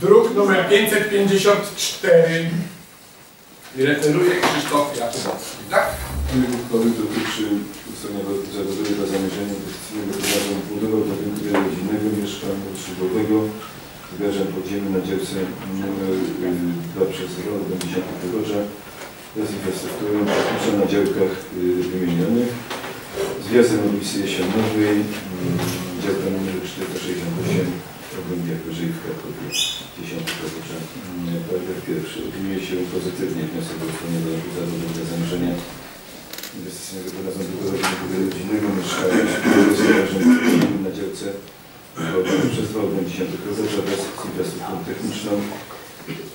Druk numer 554. Referuje Krzysztof Jakubowski, tak? Uchwały dotyczy ustalenia zawodowej dla zamierzenia inwestycyjnego wyrażeń budowy budynku rodzinnego mieszkania szybowego wyrażeń podziemny na działce numer 2 przez 0 do 10 Wygorza oraz infrastrukturę techniczną na działkach y, wymienionych z wjazdem ulicy Jesienowej, y, działka numer 468 Oglębia Wyżej w Krakowie 10 Wygorza. Y, Paragraf pierwszy. Opiniuje się pozytywnie wniosek o uchwalenie zawodowej dla zamierzenia inwestycyjnego wyrazem budowy rodzinnego mieszkania na działce przez 2,10 km wraz z infrastrukturą techniczną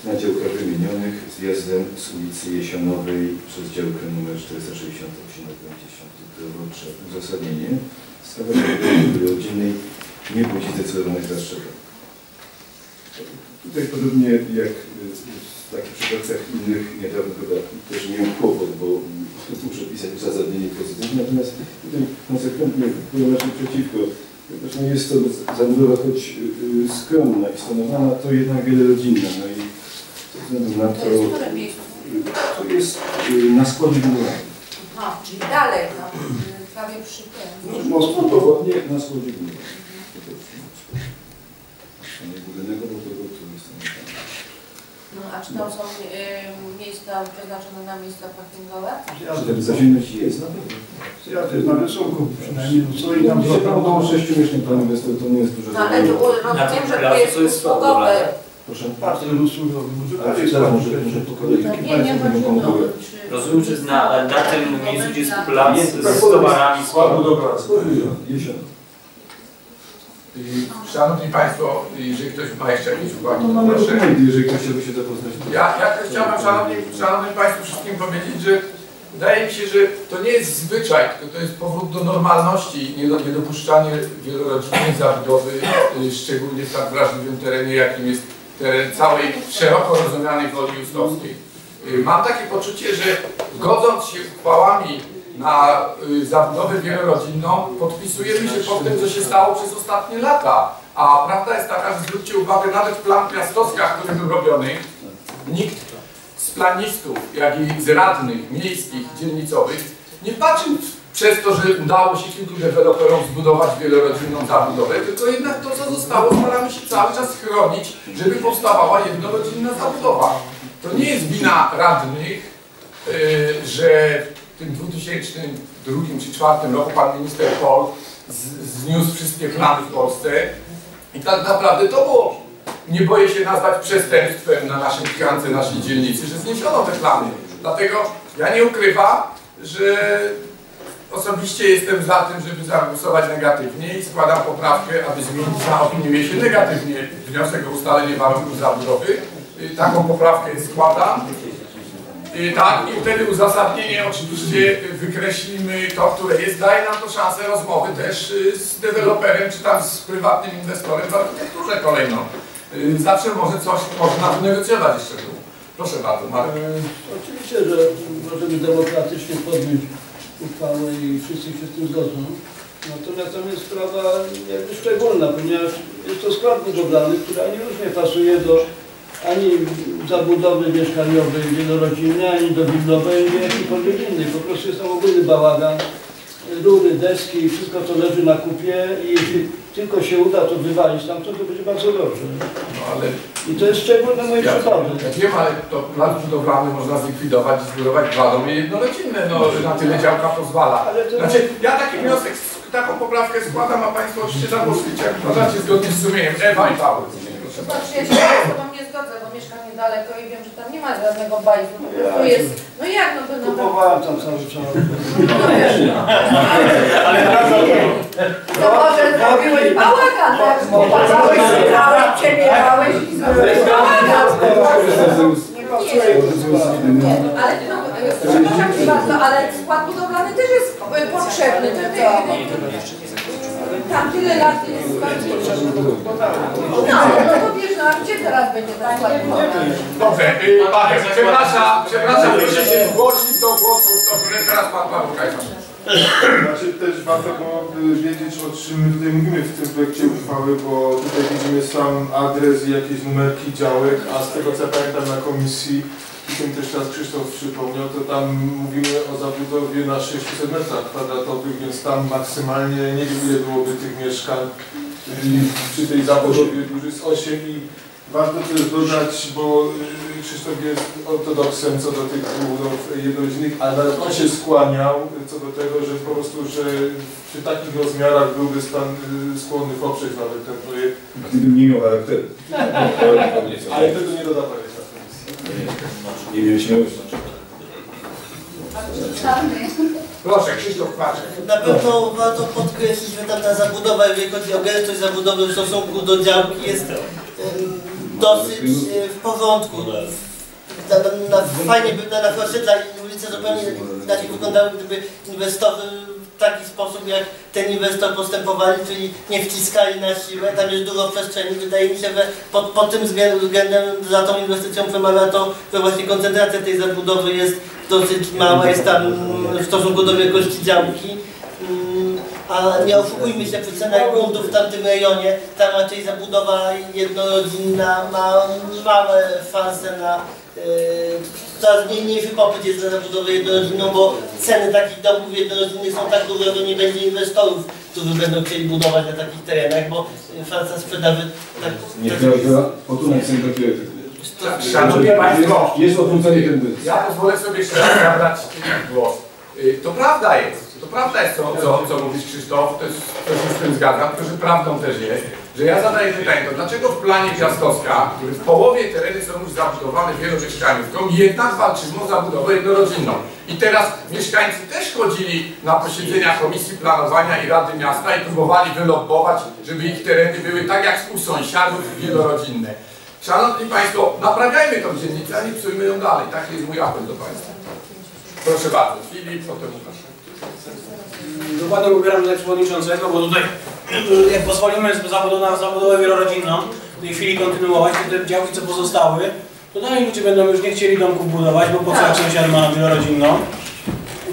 na działkach wymienionych z wjazdem z ulicy Jesionowej przez działkę nr 468 Krwocze. Uzasadnienie. Stanowienie budowy rodzinnej nie budzi zdecydowanych zastrzeżeń. Tutaj podobnie jak w takich przypadkach innych niedawno chyba też miałem kłopot, bo muszę pisać uzasadnienie pozytywne, natomiast tutaj konsekwentnie byłem raczej przeciwko. Ponieważ no jest to zabudowa choć y, skromna i stanowana, to jednak wielorodzinna. No i ze względu na to, To jest y, na składzie budowlanym. Aha, czyli dalej, no, prawie przy tym. No, no dowodnie na składzie budowlanym. A nie budynku, bo to, to jest stanowane. No, a czy tam są y, miejsca przeznaczone na miejsca parkingowe? Czy zasięgność jest na pewno. Ja też na rysunku przynajmniej, no co i tam Tam się około 6 mieszkań pan inwestor, to nie jest dużo. No ale tu rozumiem, że to jest to jest usługowe. Proszę. parter usługowy, może teraz samo może, może po kolei. No nie, nie chodzi o to, czy... Rozumiem, że na, na tym miejscu, gdzie jest plac z towarami, budowlany. Jesiono. I, Szanowni Państwo, jeżeli ktoś ma jeszcze jakieś uwagi, No to mamy proszę. dokumenty, jeżeli ktoś chciałby się zapoznać. to- Ja, ja też chciałbym szanowni, szanownym Państwu wszystkim powiedzieć, że wydaje mi się, że to nie jest zwyczaj, tylko to jest powrót do normalności, nie do- niedopuszczanie wielorodzinnej zabudowy, y, szczególnie w tak wrażliwym terenie, jakim jest teren całej szeroko rozumianej woli justowskiej. Y, Mam takie poczucie, że godząc się uchwałami na y, zabudowę wielorodzinną, podpisujemy się pod tym, co się stało przez ostatnie lata. A prawda jest taka, że zwróćcie uwagę, nawet plan Piastowska, który był robiony, nikt z planistów, jak i z radnych miejskich, dzielnicowych nie patrzył przez to, że udało się kilku deweloperom zbudować wielorodzinną zabudowę, tylko jednak to, co zostało, staramy się cały czas chronić, żeby powstawała jednorodzinna zabudowa. To nie jest wina radnych, yy, że w tym 2002 czy 2004 roku pan minister Pol zniósł wszystkie plany w Polsce i tak naprawdę to było, nie boję się nazwać przestępstwem na naszej tkance, naszej dzielnicy, że zniesiono te plany. Dlatego ja nie ukrywam, że osobiście jestem za tym, żeby zagłosować negatywnie i składam poprawkę, aby zmienić na opiniuję się negatywnie wniosek o ustalenie warunków zabudowy. Y, Taką poprawkę składam. Y, Tak, i wtedy uzasadnienie oczywiście wykreślimy to, które jest, daje nam to szansę rozmowy też y, z deweloperem, czy tam z prywatnym inwestorem w architekturze kolejną. Y, Zawsze może coś można wynegocjować jeszcze tu. Proszę bardzo, Marek. E, Oczywiście, że możemy demokratycznie podjąć uchwałę i wszyscy się z tym zgodzą. Natomiast tam jest sprawa jakby szczególna, ponieważ jest to skład budowlany, który ani już nie pasuje do ani zabudowy mieszkaniowej wielorodzinnej, ani do widnowej, ani jakiejkolwiek innej. Po prostu jest tam ogólny bałagan, rury, deski i wszystko co leży na kupie i jeśli tylko się uda to wywalić tam, to, to będzie bardzo dobrze. No ale I to jest szczególny mój ja, przypadek. ja wiem, ale to plan budowlany można zlikwidować i zbudować dwa domy jednorodzinne. No, na tyle działka pozwala. Ale to Znaczy, ja taki wniosek, taką poprawkę składam, a Państwo oczywiście zagłosujcie, jak uważacie, zgodnie z sumieniem. Ewa i Paweł. Proszę bardzo. Znaczy nie zgodzę, bo mieszkam niedaleko i wiem, że tam nie ma żadnego. Po prostu jest, no jak, no to no, Kupowałem tam cały czas. no wiesz, to może zrobiłeś bałagan, tak? Kupowałeś, zbierałeś, przebierałeś i zrobiłeś bałagan. Nie, no, ale no, przepraszam bardzo, ale skład budowlany też jest e, potrzebny. To, tam tyle lat jest skład No, no to wiesz, no a gdzie teraz będzie budowlany? Dobrze, y, Paweł, przepraszam, przepraszam, proszę się zgłosić do głosu, to teraz Pan Paweł Kajfa. Znaczy też warto byłoby wiedzieć o czym my tutaj mówimy w tym projekcie uchwały, bo tutaj widzimy sam adres i jakieś numerki działek, a z tego co pamiętam na komisji, tym też teraz Krzysztof przypomniał, to tam mówimy o zabudowie na 600 metrach kwadratowych, więc tam maksymalnie nie wiem ile byłoby tych mieszkań przy tej zabudowie, już jest 8 i warto też dodać, bo y, Krzysztof jest ortodoksem co do tych budów jednorodzinnych, ale nawet on się skłaniał co do tego, że po prostu, że przy takich rozmiarach byłby stan y, skłonny poprzeć nawet ten projekt, Gdybym nie miał charakteru. ale tego nie komisji. Nie miałem śmiałości. Proszę, Krzysztof Kwaczek. Na pewno warto podkreślić, że tam ta zabudowa, jeżeli chodzi o gęstość zabudowy w stosunku do działki jest dosyć e, w porządku. Na, na, na, fajnie by na, na osiedla i ulice zupełnie inaczej wyglądały, gdyby inwestorzy w taki sposób, jak ten inwestor postępowali, czyli nie wciskali na siłę, tam jest dużo przestrzeni. Wydaje mi się, że pod, pod tym wzglę- względem za tą inwestycją przemawia to, że właśnie koncentracja tej zabudowy jest dosyć mała, jest tam mm, w stosunku do wielkości działki. Mm, A nie oszukujmy się, przy cenach gruntów w tamtym rejonie, tam raczej zabudowa jednorodzinna ma małe szanse na yy, coraz mniej- mniejszy popyt jest na zabudowę jednorodzinną, bo ceny takich domów jednorodzinnych są tak duże, że nie będzie inwestorów, którzy będą chcieli budować na takich terenach, bo szansa sprzedaży tak, Nieprawda, otrącę ten projekt. Szanowni Państwo, Jest odwrócenie tendencji. Ja pozwolę sobie jeszcze raz zabrać głos. Y, To prawda jest, to prawda jest to, co, co mówisz Krzysztof, to, jest, to się z tym zgadzam, tylko że prawdą też jest, że ja zadaję pytanie, to dlaczego w planie Piastowska, który w połowie tereny są już zabudowane wielomieszkaniówką, jednak walczymy o zabudowę jednorodzinną. I teraz mieszkańcy też chodzili na posiedzenia Komisji Planowania i Rady Miasta i próbowali wylobbować, żeby ich tereny były tak jak u sąsiadów wielorodzinne. Szanowni Państwo, naprawiajmy tą dzielnicę, a nie psujmy ją dalej. Taki jest mój apel do Państwa. Proszę bardzo, Filip, potem Łukasz. Dokładnie ubieram dla przewodniczącego, bo tutaj jak pozwolimy zabudowę, na zabudowę wielorodzinną w tej chwili kontynuować, to te działki co pozostały, to dalej ludzie będą już nie chcieli domków budować, bo po co jak sąsiad ma wielorodzinną,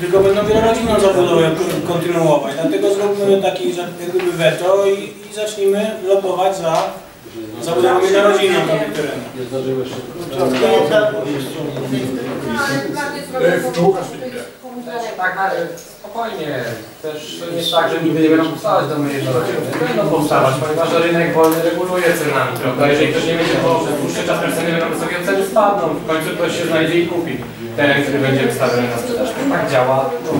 tylko będą wielorodzinną zabudowę kontynuować. Dlatego zróbmy taki jak gdyby weto i, i zacznijmy lobować za zabudową jednorodzinną tamtych terenów. E, Łukasz Filip. Tak, spokojnie. Też to nie jest tak, że nigdy nie będą powstawać domy jednorodzinne. Będą powstawać, ponieważ rynek wolny reguluje cenami, prawda? Jeżeli ktoś nie będzie po przez dłuższy czas ceny będą wysokie, ceny spadną. W końcu ktoś się znajdzie i kupi teren, który będzie wystawiony na sprzedaż. Tak działa, no,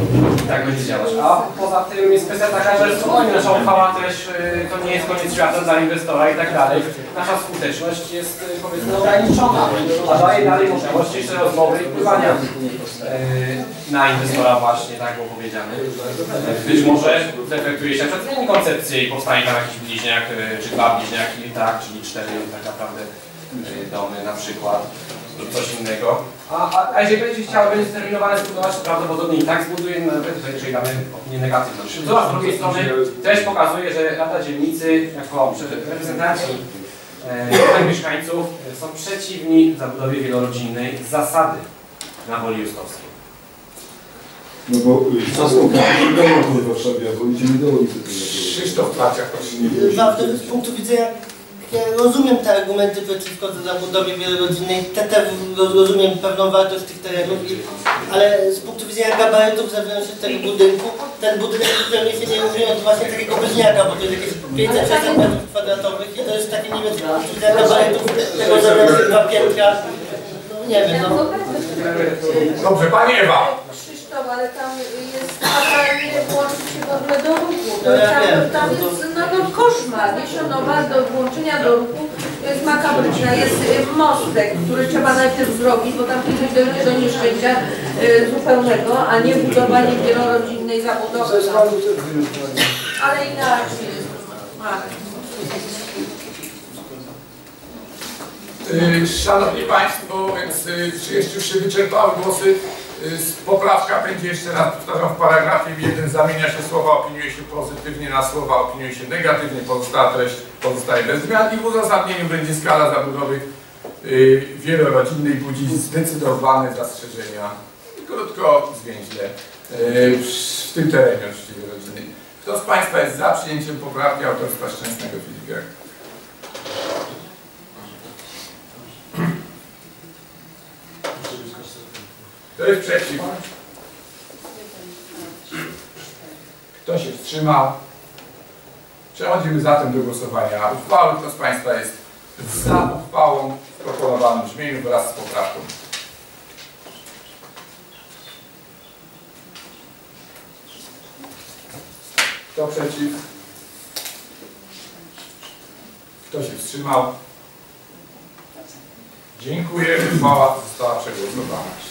i tak będzie działać. A poza tym jest kwestia taka, że nasza uchwała też y, to nie jest koniec świata dla inwestora i tak dalej. Nasza skuteczność jest y, powiedzmy ograniczona, a daje dalej możliwości jeszcze rozmowy i wpływania y, na inwestora właśnie, tak było powiedziane. Być może zreflektuje się przed zmieni koncepcji i powstanie tam jakiś bliźniak, czy dwa bliźniaki, tak, czyli cztery tak naprawdę domy na przykład, lub coś innego. A, a, a jeżeli będzie chciała, będzie zdeterminowane zbudować, to prawdopodobnie i tak zbuduje, nawet jeżeli damy opinię negatywną. Co z drugiej strony też pokazuje, że Rada Dzielnicy jako reprezentanci e, mieszkańców e, są przeciwni zabudowie wielorodzinnej z zasady na Woli Justowskiej. No bo dało to w Warszawie, dało nic do tego. Krzysztof Placiak, z punktu widzenia, ja rozumiem te argumenty przeciwko zabudowie wielorodzinnej, te, te rozumiem pewną wartość tych terenów, ale z punktu widzenia gabarytów zewnętrznych tego budynku, ten budynek zupełnie się nie różni od właśnie takiego bliźniaka, bo to jest jakieś 500-600 metrów kwadratowych i to jest takie, nie wiem, z punktu widzenia gabarytów tego zewnętrznego piętra, nie wiem, no. Dobrze, Pani Ewa. Krzysztof, ale tam jest taka, nie włączy się w ogóle do ruchu. Tam, tam no jest no, no, koszmar. Jesionowa do włączenia do ruchu to jest makabryczna. Jest y, mostek, który trzeba najpierw zrobić, bo tam kiedyś dojdzie do nieszczęścia y, zupełnego, a nie budowanie wielorodzinnej zabudowy. Ale inaczej. Marek. Y, Szanowni Państwo, więc y, czy jeszcze już się wyczerpały głosy? Y, Poprawka będzie jeszcze raz powtarzam w paragrafie jeden zamienia się słowa opiniuje się pozytywnie na słowa opiniuje się negatywnie, pozostała treść pozostaje bez zmian i w uzasadnieniu będzie skala zabudowy y, wielorodzinnej budzi zdecydowane zastrzeżenia. Krótko, zwięźle. w tym terenie oczywiście wielorodzinnej. Kto z Państwa jest za przyjęciem poprawki autorstwa Szczęsnego Filipiaka? Kto jest przeciw? Kto się wstrzymał? Przechodzimy zatem do głosowania. Uchwały. Kto z Państwa jest za uchwałą w proponowanym brzmieniu wraz z poprawką? Kto przeciw? Kto się wstrzymał? Dziękuję. Uchwała została przegłosowana.